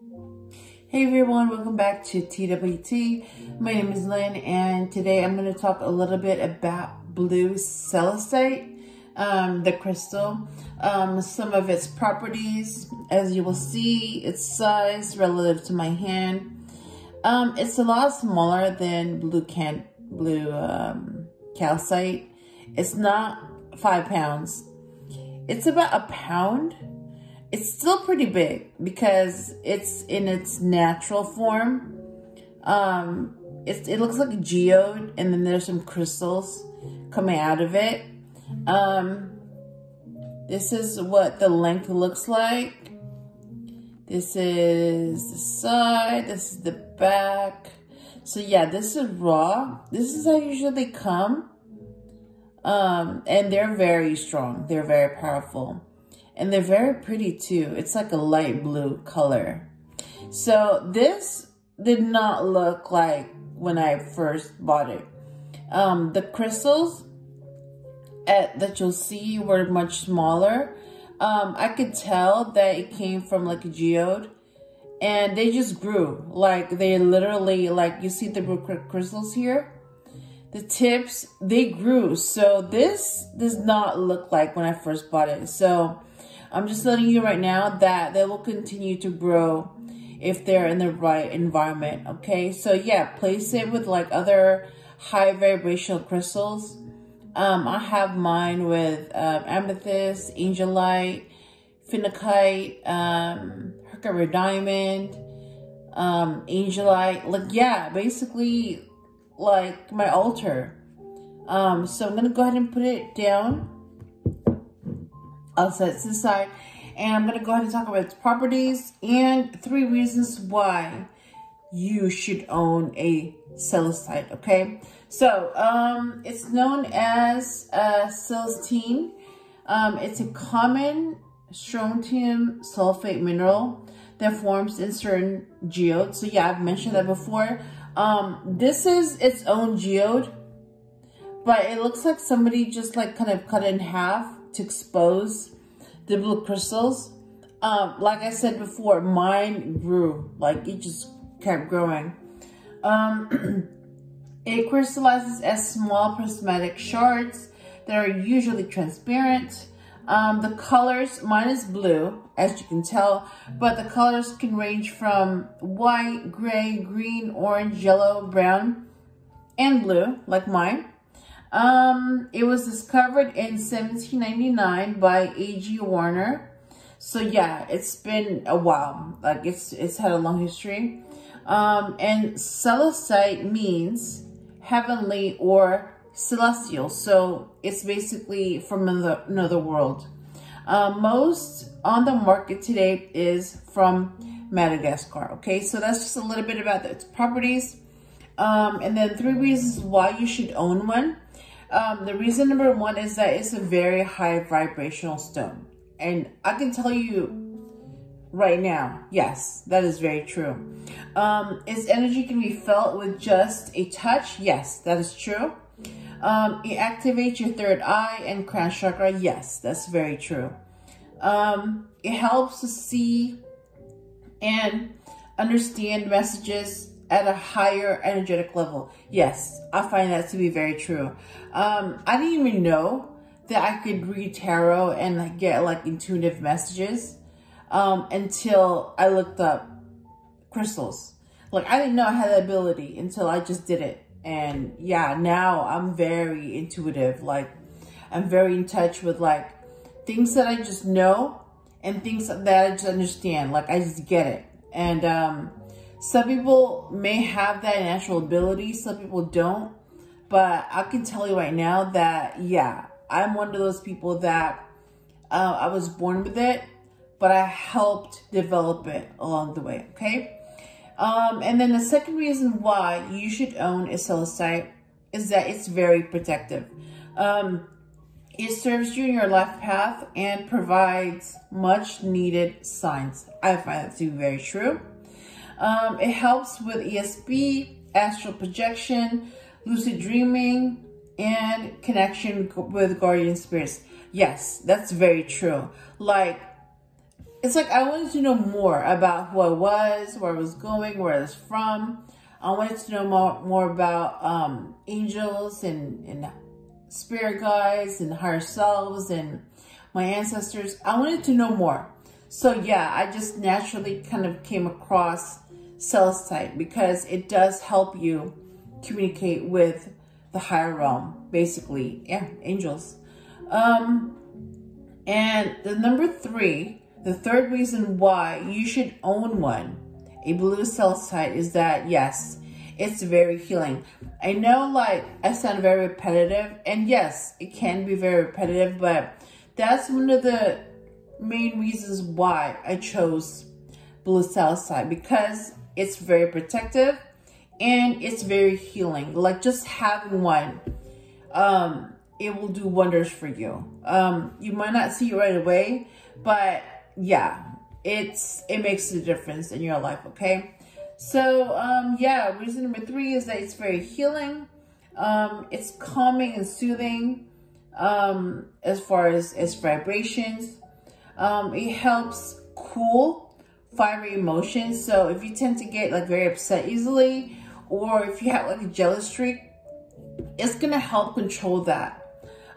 Hey everyone, welcome back to TWT. My name is Lyn and today I'm going to talk a little bit about blue celestite, um, the crystal, um, some of its properties. As you will see, its size relative to my hand. Um, it's a lot smaller than blue can blue um, calcite. It's not five pounds. It's about a pound it's still pretty big because it's in its natural form. Um, it, it looks like a geode and then there's some crystals coming out of it. Um, this is what the length looks like. This is the side, this is the back. So yeah, this is raw. This is how usually they come. Um, and they're very strong. They're very powerful. And they're very pretty too. It's like a light blue color. So this did not look like when I first bought it. Um, the crystals at, that you'll see were much smaller. Um, I could tell that it came from like a geode and they just grew. Like they literally, like you see the crystals here? The tips, they grew. So this does not look like when I first bought it. So I'm just letting you right now that they will continue to grow if they're in the right environment, okay? So yeah, place it with like other high vibrational crystals. Um, I have mine with um, amethyst, angelite, phenakite, um, diamond, um, angelite. Like, yeah, basically like my altar. Um, so I'm going to go ahead and put it down. I'll set the side. And I'm going to go ahead and talk about its properties and three reasons why you should own a celestite, okay? So, um, it's known as uh, celestine. Um, it's a common strontium sulfate mineral that forms in certain geodes. So yeah, I've mentioned that before. Um, this is its own geode, but it looks like somebody just like kind of cut it in half to expose the blue crystals. Um, like I said before, mine grew. Like it just kept growing. Um, it crystallizes as small prismatic shards that are usually transparent. Um, the colors, mine is blue, as you can tell, but the colors can range from white, gray, green, orange, yellow, brown, and blue, like mine. Um, it was discovered in 1799 by A.G. Werner. So yeah, it's been a while. Like it's it's had a long history. Um, and celestite means heavenly or celestial. So it's basically from another, another world. Uh, most on the market today is from Madagascar. Okay, so that's just a little bit about its properties. Um, and then three reasons why you should own one. Um, the reason number one is that it's a very high vibrational stone. And I can tell you right now, yes, that is very true. Um, its energy can be felt with just a touch. Yes, that is true. Um, it activates your third eye and crown chakra. Yes, that's very true. Um, it helps to see and understand messages at a higher energetic level. Yes, I find that to be very true. Um, I didn't even know that I could read tarot and like, get like intuitive messages um, until I looked up crystals. Like I didn't know I had that ability until I just did it. And yeah, now I'm very intuitive. Like I'm very in touch with like things that I just know and things that I just understand. Like I just get it. And um, some people may have that natural ability, some people don't. But I can tell you right now that, yeah, I'm one of those people that uh, I was born with it, but I helped develop it along the way, okay? Um, and then the second reason why you should own a celestite is that it's very protective. Um, it serves you in your life path and provides much needed signs. I find that to be very true. Um, it helps with ESP, astral projection, lucid dreaming, and connection with guardian spirits. Yes, that's very true. Like, it's like I wanted to know more about who I was, where I was going, where I was from. I wanted to know more, more about um, angels and, and spirit guides and higher selves and my ancestors. I wanted to know more. So yeah, I just naturally kind of came across Celestite because it does help you communicate with the higher realm, basically. Yeah, angels. Um, and the number three, the third reason why you should own one, a blue celestite, is that yes, it's very healing. I know like I sound very repetitive and yes, it can be very repetitive, but that's one of the main reasons why I chose blue celestite because it's very protective and it's very healing. Like just having one, um, it will do wonders for you. Um, you might not see it right away, but yeah, it's it makes a difference in your life, okay? So, um, yeah, reason number three is that it's very healing. Um, it's calming and soothing um, as far as, as vibrations. Um, it helps cool fiery emotions. So if you tend to get like very upset easily, or if you have like a jealous streak, it's to help control that.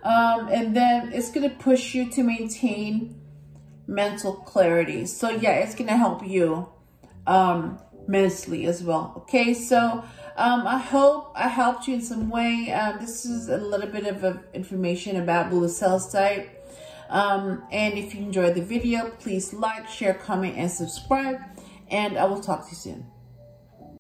Um, and then it's to push you to maintain mental clarity. So yeah, it's to help you um, mentally as well. Okay, so um, I hope I helped you in some way. Um, this is a little bit of a, information about Blue Celestite. Um, and if you enjoyed the video, please like, share, comment, and subscribe. And I will talk to you soon.